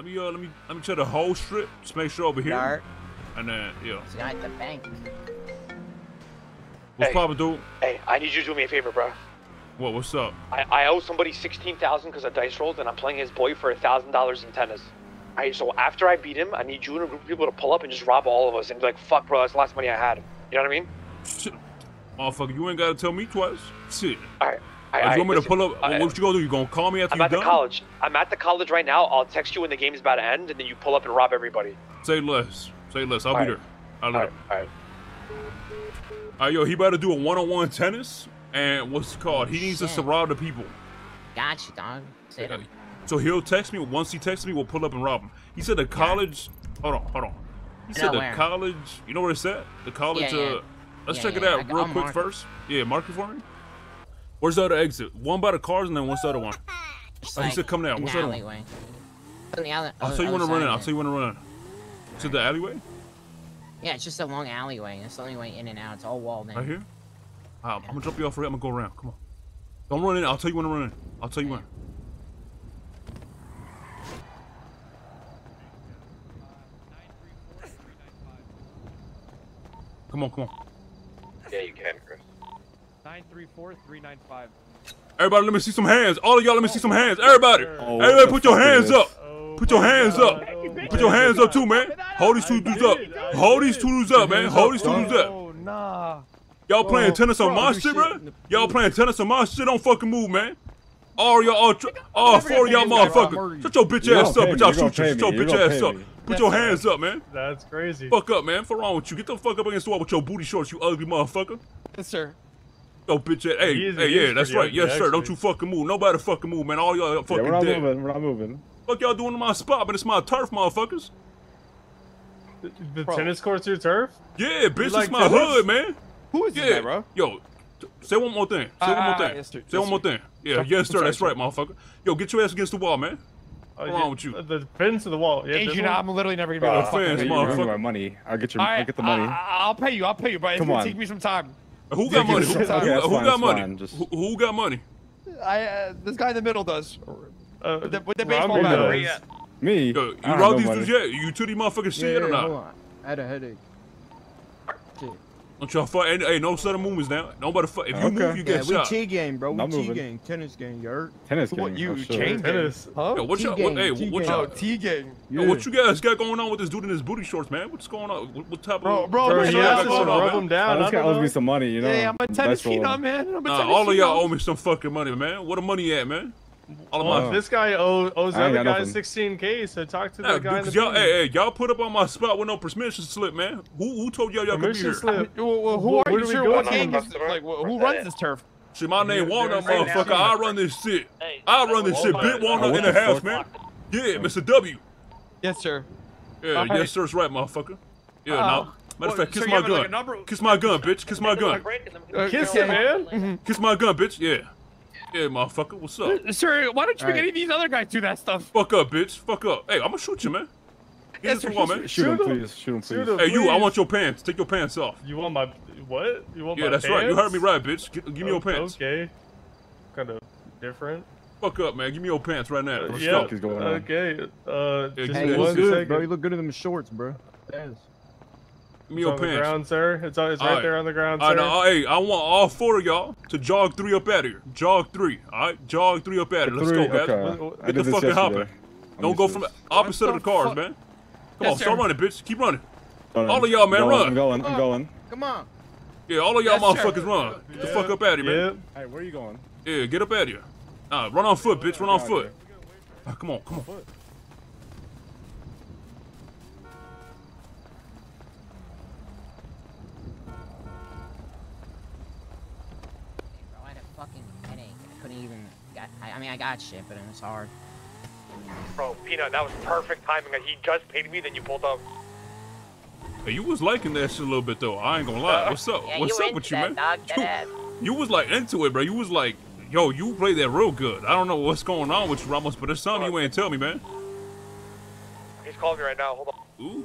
Let me uh, let me let me check the whole strip. Just make sure over here. Yard. And then yeah. See, I at the bank. What's Hey. poppin', dude? Hey, I need you to do me a favor, bro. What? What's up? I, I owe somebody sixteen thousand because I dice rolled, and I'm playing his boy for a thousand dollars in tennis. Alright, so after I beat him, I need you and a group of people to pull up and just rob all of us and be like, "Fuck, bro, that's the last money I had." You know what I mean? Shit. Motherfucker, you ain't gotta tell me twice. Shit. Alright. Uh, you want me to pull up? what you gonna do? You gonna call me after I'm you at the college. I'm at the college right now. I'll text you when the game's about to end, and then you pull up and rob everybody. Say less. Say less. I'll Alright. be there. I'll Alright, alright. Alright, yo, he better do a one-on-one tennis, and what's it called? He needs to Shit. surround the people. Got you, dog. Say Yeah. So he'll text me. Once he texts me, we'll pull up and rob him. He said the college. Hold on, hold on. He said know the where. college. You know where it's at? The college. Yeah, yeah. Uh, let's Yeah, check yeah, it out I- real I'll quick mark first. Yeah, mark it for me. Where's the other exit? One by the cars, and then oh, what's the other one? Just Oh, he said come down. What's the the other one? alleyway. The alley- I'll tell you when to run in. I'll tell you when to run in. To the alleyway? Yeah, it's just a long alleyway. It's the only way in and out. It's all walled in. Right here? Alright, I'm gonna drop you off right. I'm gonna go around. Come on. Don't run in. I'll tell you when to run in. I'll tell you when. Come on, come on. Yeah, you can, Chris. 934-395. Everybody, let me see some hands. All of y'all, let me see some hands. Everybody, Oh, everybody, put your hands up. Put your hands up. Put your hands up too, man. Hold these two dudes up. Hold these two dudes up, man. Hold these two dudes up. Oh, nah. Y'all playing tennis on my shit, shit. bro? Y'all playing tennis on my shit? Don't fucking move, man. All y'all, all, all four of y'all gonna pay you guys, I'll motherfuckers. Shut your bitch ass up, pay bitch. I'll you gonna shoot you. Shut your bitch ass up. Put your hands up, man. That's crazy. Fuck up, man. Fuck wrong with you. Get the fuck up against the wall with your booty shorts, you ugly motherfucker. Yes, sir. Yo, bitch ass. Hey, He is- hey, he yeah, that's right. Yes, sir. Don't you fucking move. Nobody fucking move, man. All y'all Yeah, fucking we're not dead. moving. We're not moving. Fuck y'all doing in my spot, but it's my turf, motherfuckers. The, the tennis court's your turf? Yeah, bitch, it's like my tennis? hood, man. Who is Yeah, bro. Yo, say one more thing. Say Ah, one more ah, thing. yes, sir. Say Yes, one more sir. thing. Yeah, yes, sir. sorry, That's sir. right, motherfucker. Yo, get your ass against the wall, man. Oh, What's wrong with you? The pins to the wall. Yeah, Hey, you know, one? I'm literally never gonna be Bro, able to fans, fucking Hey, pay you you. give motherfucker. my money. I'll get your. All I'll get the money. I, I'll pay you. I'll pay you, but it's Come gonna on. take me some time. Who got money? Who, us who- who fine, got money? just- Who, who got money? I uh, this guy in the middle does. Uh, With the, with the Rob baseball bat. does. Where you at? Me? Yo, you I don't robbed these dudes money. yet? You to these motherfuckers Yeah, shit or not? hold on. I had a headache. Shit. Don't y'all fuck. Hey, hey, no sudden movements now. Nobody fuck. If you Okay. move, you Yeah, get we shot. T game, bro. We I'm T moving. game, tennis game. You heard? Tennis What game. you oh, shit. chain Tennis. Huh? Yo, what y'all? T-game, What, hey, what T-game. y'all? T gang. Yo, what you guys got going on with this dude in his booty shorts, man? What's going on? What, what type Bro, of? bro, Bro, What's he your has to rub him down. Oh, this I guy don't owes me some money, you know. Yeah, I'm a tennis Dice phenom, man. I'm a Nah, tennis all of y'all owe me some fucking money, man. Where the money at, man? All of my. Oh. this guy owes, owes the I other got guy nothing. 16k, so talk to the dude, guy in 'cause the y'all, hey, hey, y'all put up on my spot with no permission slip, man. Who who told y'all y'all could be Permission here? slip. Well, well, who Wh- are where you? Sure, what gang is? Like, who runs this turf? Shit, my name Yeah, Walnut, right now. motherfucker. I run this shit. I run this shit. Bit Walnut in the the house, man. Yeah, Mr. W. Yes, sir. Yeah, All right. yes, sir, it's right, motherfucker. Yeah, Oh. now. Matter Well, of fact, kiss you my have, like, gun. a number- Kiss my gun, bitch. Kiss my gun. Uh, Kiss it, man. Kiss my gun, bitch. Yeah. Yeah, motherfucker. What's up? Uh, Sir, why don't you make Alright. any of these other guys do that stuff? Fuck up, bitch. Fuck up. Hey, I'm gonna shoot you, man. Get Yes, this sir, wall, yes, man. Shoot him, Shoot him. please. Shoot him, Shoot please. him. Hey, you, I want your pants. Take your pants off. You want my what? You want Yeah, my that's right. You heard me right, bitch. Gi- give me your pants. Okay. Kind of different. Fuck up, man. Give me your pants right now. Let's yeah. is going on? Okay. Uh, Yeah, just Hey, Hey, you one look good, second. bro. You look good in them shorts, bro. Yes. Give me It's your on the ground, sir. It's, on, it's right Alright. there on the ground, sir. right, now, hey, I want all four of y'all to jog three up out of here. Jog three, all right? Jog three up out of here. Let's Three? go, guys. Okay. What- I Get the this fucking yesterday. hopping. I'm Don't go from this. the opposite of the the cars, man. Come Yes, on, start running, bitch. Keep running. Hold on. All of y'all, man, I'm run. going, I'm going. I'm going. Come on. Yeah, all of y'all Yes, sir. motherfuckers run. Get the fuck up out of here, Yeah. man. Hey, where are you going? Yeah, get up out of here. Nah, run on foot, bitch. Run on foot. of Ah, come on, come on. Bro, I had a fucking headache. I couldn't even. Got, I, I mean, I got shit, but it was hard. Bro, Peanut, that was perfect timing. He just paid me, then you pulled up. Hey, you was liking that shit a little bit though. I ain't gonna lie. What's up? Yeah, What's up with you, that, man? dog, You- ass. You was like into it, bro. You was like, yo, you play that real good. I don't know what's going on with you, Ramee, but there's something you ain't tell me, man. He's calling me right now. Hold on. Ooh.